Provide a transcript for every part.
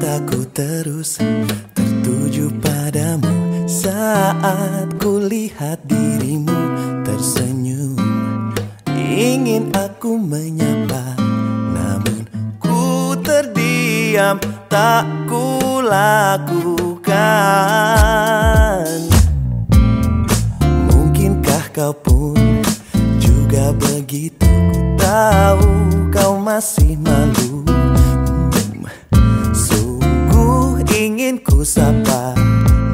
Mataku terus tertuju padamu. Saat ku lihat dirimu tersenyum Ingin aku menyapa Namun ku terdiam Tak ku lakukan Mungkinkah kau pun juga begitu? Ku tahu kau masih malu sapa.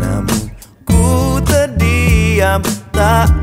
Namun ku terdiam Tak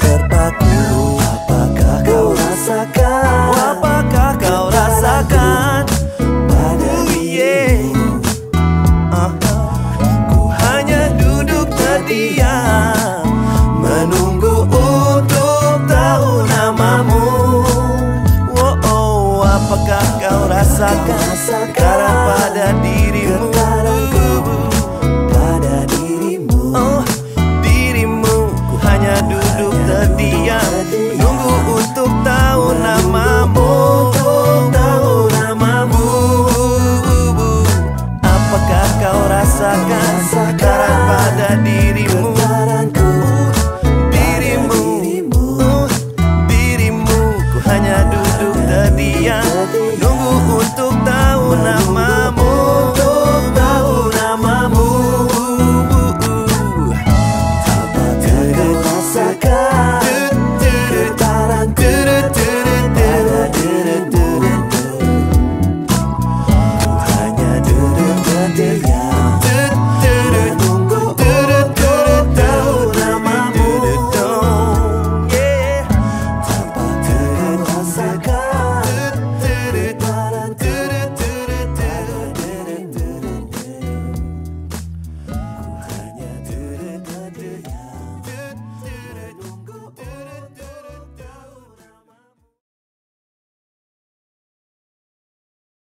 terpaku Apakah kau rasakan? Apakah kau rasakan? Pada dirimu Ku hanya duduk terdiam Menunggu untuk tahu namamu. Oh, oh, Apakah kau rasakan? Sekarang pada Menunggu untuk tahu namamu. Tahu namamu. Apakah kau rasakan Sekarang pada dirimu?